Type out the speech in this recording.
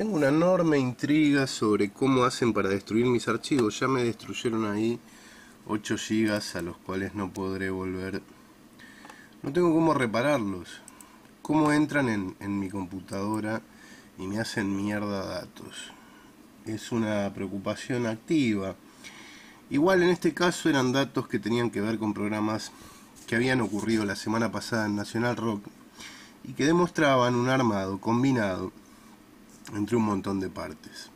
Tengo una enorme intriga sobre cómo hacen para destruir mis archivos. Ya me destruyeron ahí 8 gigas a los cuales no podré volver. No tengo cómo repararlos. Cómo entran en, mi computadora y me hacen mierda datos. Es una preocupación activa. Igual en este caso eran datos que tenían que ver con programas que habían ocurrido la semana pasada en National Rock y que demostraban un armado combinado entre un montón de partes.